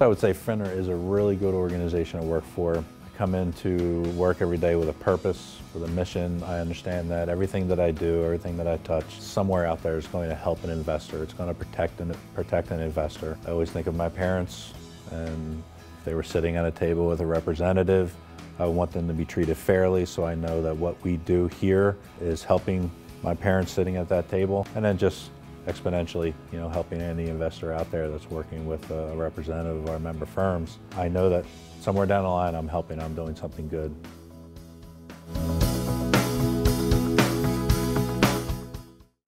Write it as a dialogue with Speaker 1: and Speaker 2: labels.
Speaker 1: I would say FINRA is a really good organization to work for. I come into work every day with a purpose, with a mission. I understand that everything that I do, everything that I touch, somewhere out there is going to help an investor. It's going to protect an, protect an investor. I always think of my parents and if they were sitting at a table with a representative, I want them to be treated fairly so I know that what we do here is helping my parents sitting at that table and then just exponentially, you know, helping any investor out there that's working with a representative of our member firms. I know that somewhere down the line I'm helping, I'm doing something good.